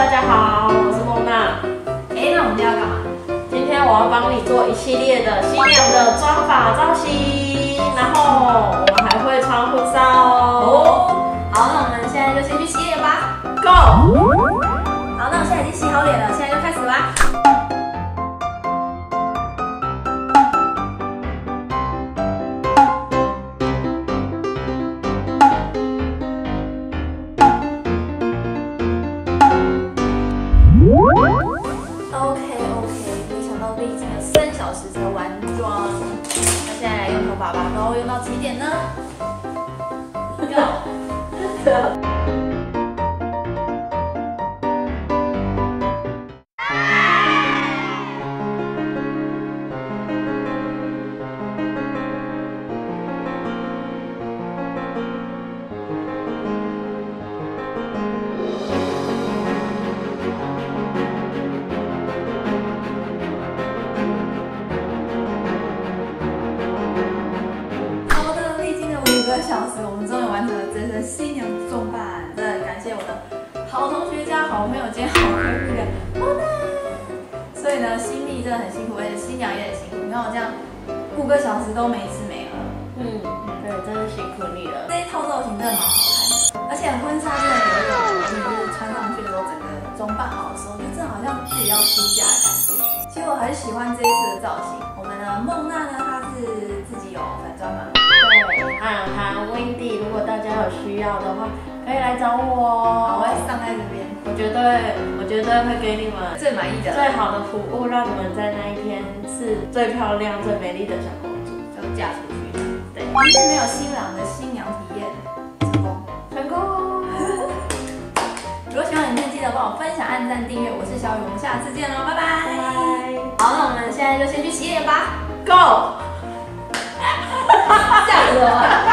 大家好，我是梦娜。哎，那我们要干嘛？今天我要帮你做一系列的新娘的妆发造型，然后我们还会穿婚纱哦。哦，好，那我们现在就先去洗脸吧。Go！好，那我现在已经洗好脸了，现在三小时才完妆，那现在来用头发吧，然后用到几点呢？Go。个小时，我们终于完成了这身新娘装扮。真的很感谢我的好同学加好朋友兼好闺蜜的莫娜。所以呢，新密真的很辛苦，而且新娘也很辛苦。你看我这样五个小时都没吃没喝。嗯，对，真的辛苦你了。这一套造型真的蛮好看的，而且婚纱真的有一种就是穿上去的时候，整个装扮好的时候，就真的好像自己要出嫁的感觉。其实我很喜欢这一次的造型。我们的梦娜呢，她是自己有粉妆嘛，对，她有如果大家有需要的话，可以来找我哦，我哦。会上在这边，我绝对，我绝对会给你们最满意的最好的服务，让你们在那一天是最漂亮、最美丽的小公主。就嫁出去。对，于是没有新郎的新娘体验成功。成功！如果喜欢影片，记得帮我分享、按赞、订阅。我是小雨，我们下次见喽，拜拜。拜拜好，那我们现在就先去洗脸吧。，Go！吓死我了。